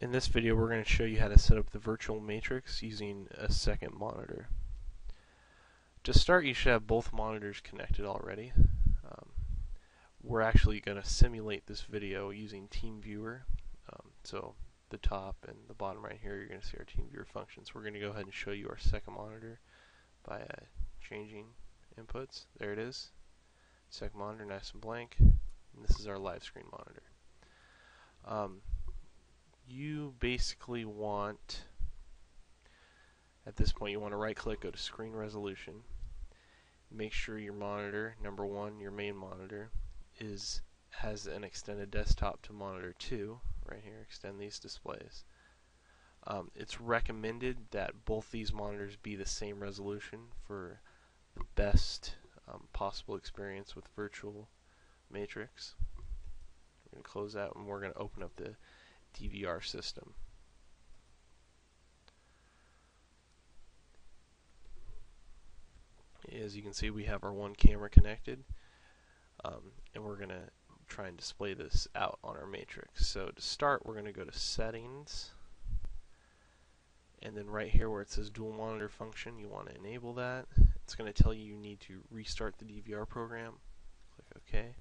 In this video we're going to show you how to set up the virtual matrix using a second monitor. To start you should have both monitors connected already. Um, we're actually going to simulate this video using TeamViewer. Um, so the top and the bottom right here you're going to see our TeamViewer functions. We're going to go ahead and show you our second monitor by uh, changing inputs. There it is. Second monitor nice and blank. And this is our live screen monitor. Um, you basically want, at this point, you want to right click, go to screen resolution. Make sure your monitor, number one, your main monitor, is has an extended desktop to monitor 2, right here, extend these displays. Um, it's recommended that both these monitors be the same resolution for the best um, possible experience with virtual matrix. We're going to close that and we're going to open up the DVR system. As you can see, we have our one camera connected, um, and we're going to try and display this out on our matrix. So to start, we're going to go to Settings, and then right here where it says Dual Monitor Function, you want to enable that. It's going to tell you you need to restart the DVR program. Click OK.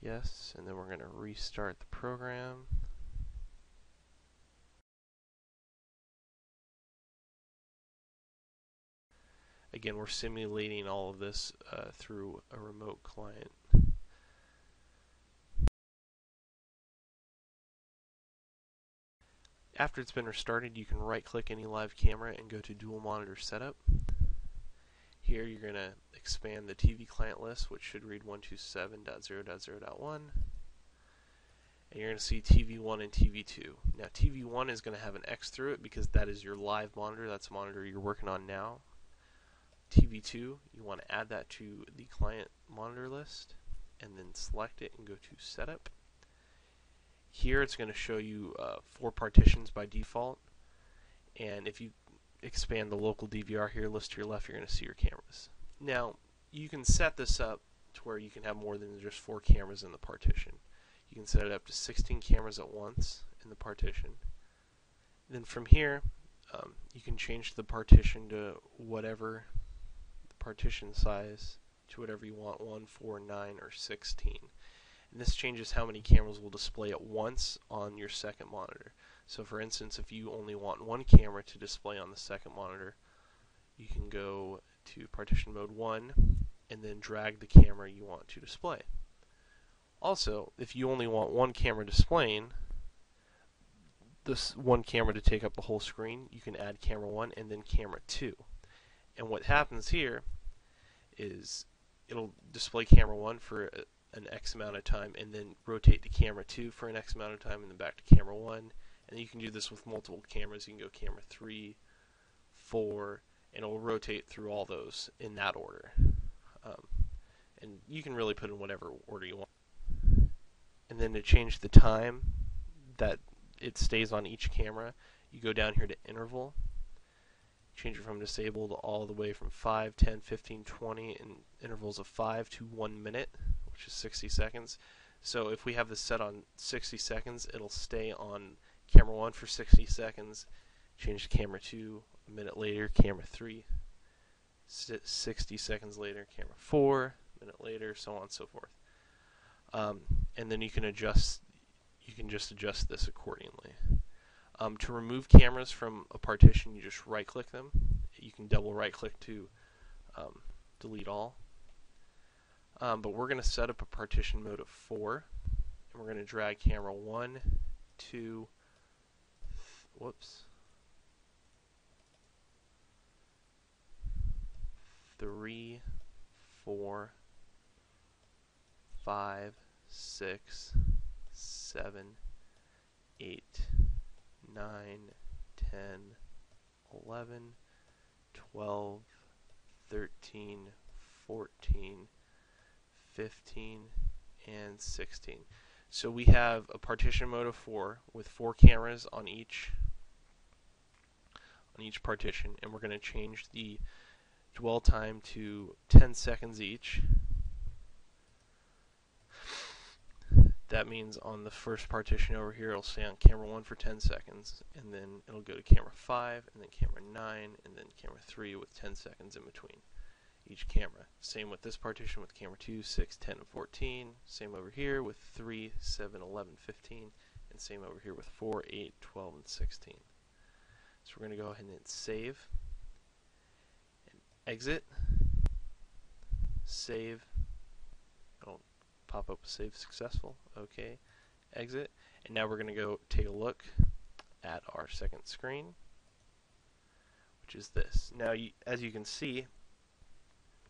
Yes, and then we're going to restart the program. Again, we're simulating all of this uh, through a remote client. After it's been restarted, you can right click any live camera and go to dual monitor setup. Here you're going to expand the TV client list, which should read 127.0.0.1. And you're going to see TV1 and TV2. Now TV1 is going to have an X through it because that is your live monitor. That's the monitor you're working on now. TV2, you want to add that to the client monitor list and then select it and go to Setup. Here it's going to show you uh, four partitions by default. And if you expand the local DVR here, list to your left, you're going to see your cameras. Now, you can set this up to where you can have more than just four cameras in the partition. You can set it up to 16 cameras at once in the partition. Then from here, um, you can change the partition to whatever the partition size to whatever you want 1, 4, 9, or 16. And this changes how many cameras will display at once on your second monitor. So for instance, if you only want one camera to display on the second monitor, you can go to partition mode 1 and then drag the camera you want to display. Also, if you only want one camera displaying, this one camera to take up the whole screen, you can add camera 1 and then camera 2. And what happens here is it'll display camera 1 for an X amount of time and then rotate to camera 2 for an X amount of time and then back to camera 1 and you can do this with multiple cameras. You can go camera 3, 4, and it will rotate through all those in that order. Um, and you can really put in whatever order you want. And then to change the time that it stays on each camera, you go down here to interval, change it from disabled all the way from 5, 10, 15, 20 in intervals of 5 to 1 minute, which is 60 seconds. So if we have this set on 60 seconds, it'll stay on camera 1 for 60 seconds, change to camera 2 a minute later, camera 3 60 seconds later, camera 4 a minute later, so on and so forth. Um, and then you can adjust you can just adjust this accordingly. Um, to remove cameras from a partition, you just right click them. You can double right click to um, delete all. Um, but we're going to set up a partition mode of 4. And we're going to drag camera 1, 2, whoops. Three, four, five, six, seven, eight, nine, ten, eleven, twelve, thirteen, fourteen, fifteen, and sixteen. So we have a partition mode of four with four cameras on each on each partition and we're going to change the dwell time to 10 seconds each that means on the first partition over here it'll stay on camera 1 for 10 seconds and then it'll go to camera 5 and then camera 9 and then camera 3 with 10 seconds in between each camera. Same with this partition with camera 2, 6, 10, and 14. Same over here with 3, 7, 11, 15. And same over here with 4, 8, 12, and 16. So we're going to go ahead and save and exit. Save. It'll pop up save successful. Okay. Exit. And now we're going to go take a look at our second screen, which is this. Now, you, as you can see,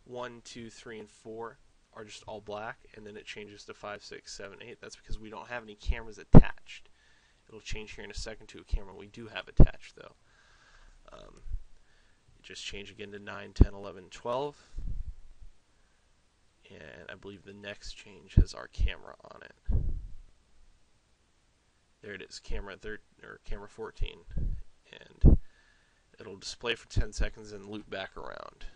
1, 2, 3, and 4 are just all black, and then it changes to 5, 6, 7, 8. That's because we don't have any cameras attached. It'll change here in a second to a camera we do have attached, though. Just change again to 9, 10, 11, 12. And I believe the next change has our camera on it. There it is, camera thir or camera 14. And it'll display for 10 seconds and loop back around.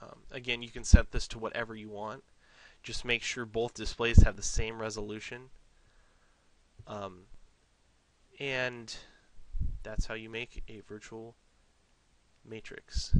Um, again, you can set this to whatever you want. Just make sure both displays have the same resolution. Um, and that's how you make a virtual matrix.